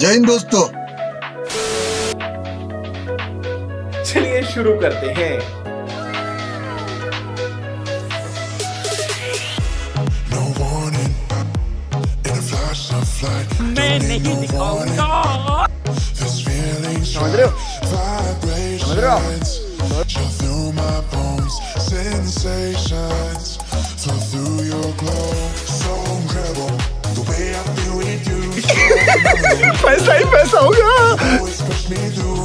जय हिंद दोस्तों चलिए शुरू करते हैं. मैं नहीं दिखाऊँगा समझ रहे हो समझ रहे हो. Sensations. पैसा ही पैसा होगा Always push me through.